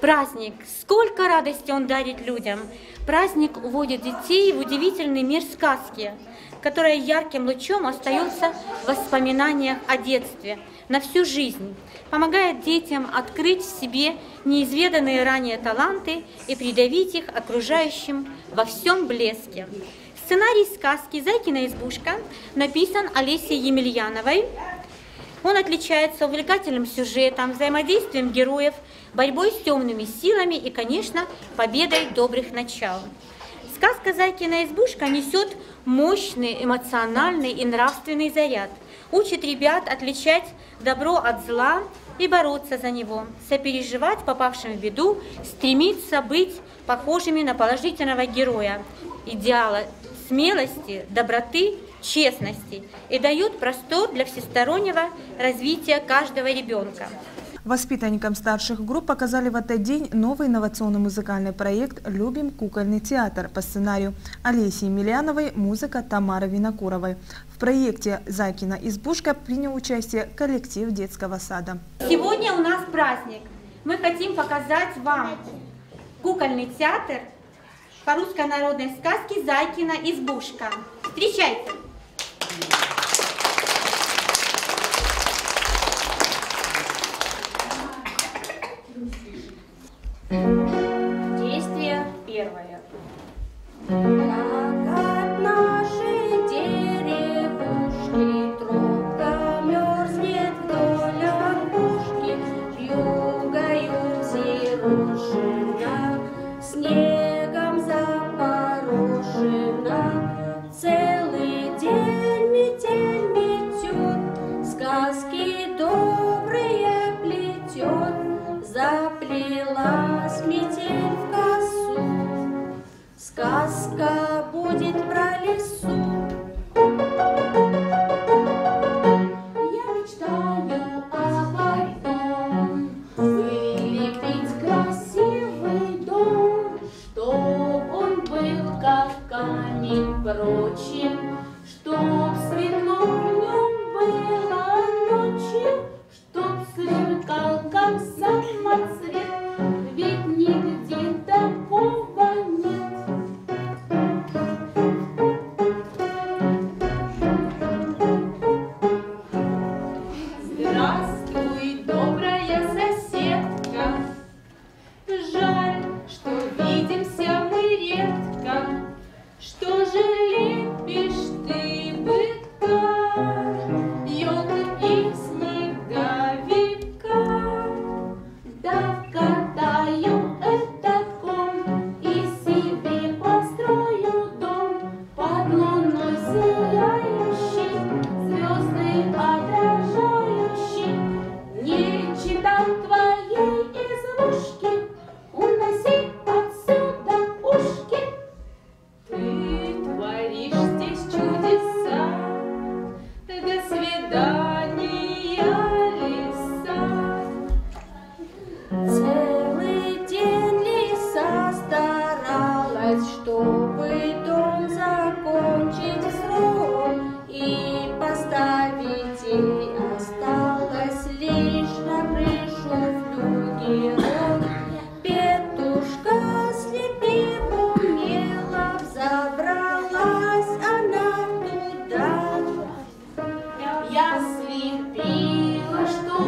Праздник, сколько радости он дарит людям. Праздник уводит детей в удивительный мир сказки, которая ярким лучом остается в воспоминаниях о детстве на всю жизнь, помогает детям открыть в себе неизведанные ранее таланты и придавить их окружающим во всем блеске. Сценарий сказки «Зайкина избушка» написан Олесей Емельяновой. Он отличается увлекательным сюжетом, взаимодействием героев, борьбой с темными силами и, конечно, победой добрых начал. Сказка «Зайкина избушка» несет мощный эмоциональный и нравственный заряд, учит ребят отличать добро от зла и бороться за него, сопереживать попавшим в беду, стремиться быть похожими на положительного героя, идеала смелости, доброты, честности и дают простор для всестороннего развития каждого ребенка. Воспитанникам старших групп показали в этот день новый инновационный музыкальный проект «Любим кукольный театр» по сценарию Олеси Емельяновой, музыка Тамары Винокуровой. В проекте «Зайкина избушка» принял участие коллектив детского сада. Сегодня у нас праздник. Мы хотим показать вам кукольный театр по русской народной сказке «Зайкина избушка». Встречайте! я слепила, что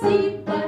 see.